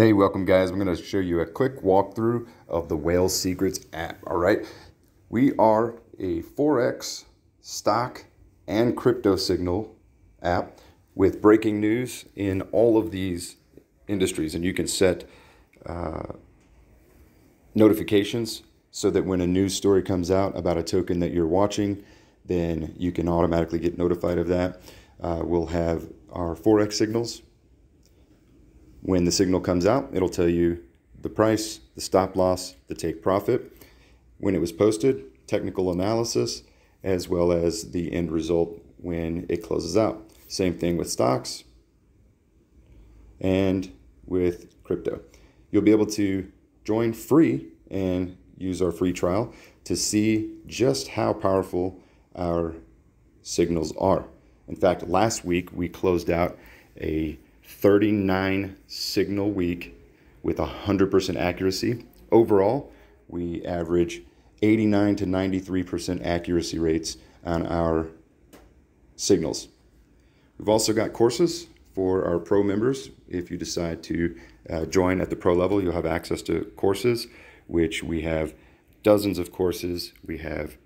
Hey, welcome guys. I'm going to show you a quick walkthrough of the Whale Secrets app. All right. We are a Forex, stock, and crypto signal app with breaking news in all of these industries. And you can set uh, notifications so that when a news story comes out about a token that you're watching, then you can automatically get notified of that. Uh, we'll have our Forex signals when the signal comes out, it'll tell you the price, the stop loss, the take profit, when it was posted, technical analysis, as well as the end result when it closes out. Same thing with stocks and with crypto. You'll be able to join free and use our free trial to see just how powerful our signals are. In fact, last week we closed out a 39 signal week with 100% accuracy. Overall, we average 89 to 93% accuracy rates on our signals. We've also got courses for our pro members. If you decide to uh, join at the pro level, you'll have access to courses, which we have dozens of courses. We have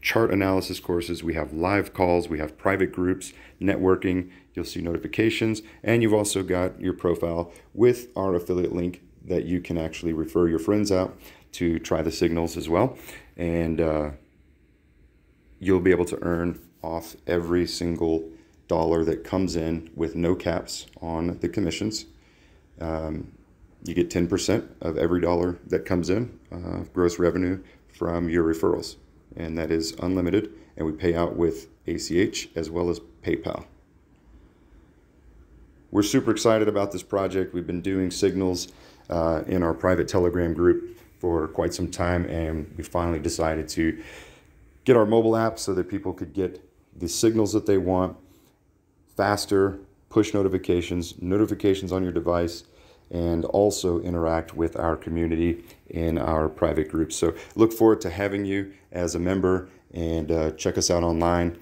chart analysis courses, we have live calls, we have private groups, networking, you'll see notifications, and you've also got your profile with our affiliate link that you can actually refer your friends out to try the signals as well. And uh, you'll be able to earn off every single dollar that comes in with no caps on the commissions. Um, you get 10% of every dollar that comes in, uh, gross revenue from your referrals and that is unlimited, and we pay out with ACH as well as PayPal. We're super excited about this project. We've been doing signals uh, in our private Telegram group for quite some time, and we finally decided to get our mobile app so that people could get the signals that they want faster, push notifications, notifications on your device, and also interact with our community in our private groups. So look forward to having you as a member and uh, check us out online,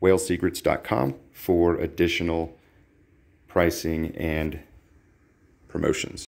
whalesecrets.com for additional pricing and promotions.